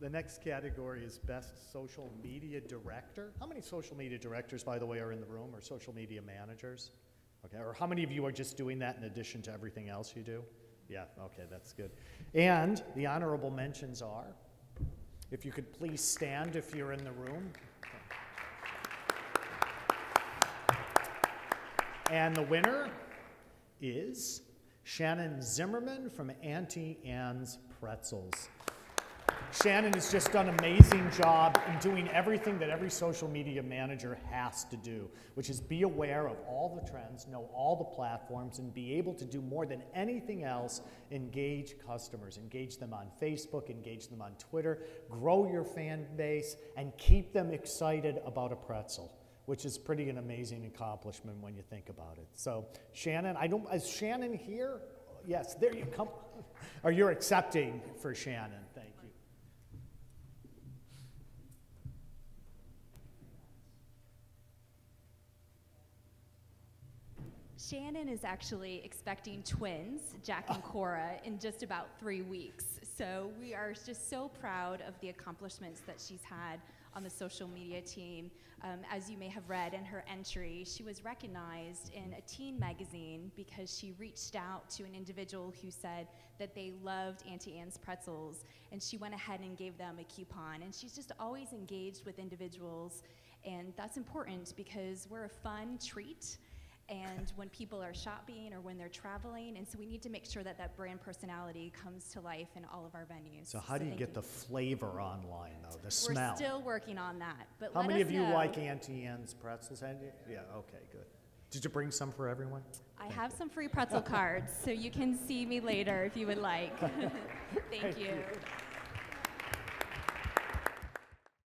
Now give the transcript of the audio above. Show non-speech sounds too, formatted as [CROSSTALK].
The next category is Best Social Media Director. How many social media directors, by the way, are in the room, or social media managers? Okay, or how many of you are just doing that in addition to everything else you do? Yeah, okay, that's good. And the honorable mentions are, if you could please stand if you're in the room. And the winner is Shannon Zimmerman from Auntie Anne's Pretzels. Shannon has just done an amazing job in doing everything that every social media manager has to do, which is be aware of all the trends, know all the platforms, and be able to do more than anything else engage customers. Engage them on Facebook, engage them on Twitter, grow your fan base, and keep them excited about a pretzel which is pretty an amazing accomplishment when you think about it. So, Shannon, I don't, is Shannon here? Yes, there you come. [LAUGHS] Or you're accepting for Shannon. Thank you. Shannon is actually expecting twins, Jack and Cora, in just about three weeks. So we are just so proud of the accomplishments that she's had on the social media team. Um, as you may have read in her entry, she was recognized in a teen magazine because she reached out to an individual who said that they loved Auntie Anne's pretzels, and she went ahead and gave them a coupon. And she's just always engaged with individuals, and that's important because we're a fun treat and when people are shopping or when they're traveling. And so we need to make sure that that brand personality comes to life in all of our venues. So how do you thank get the flavor online, though, the smell. We're still working on that, but How many of you know. like Auntie Anne's pretzels? Yeah, okay, good. Did you bring some for everyone? I have some free pretzel cards, so you can see me later if you would like. [LAUGHS] [LAUGHS] Thank, Thank you. you.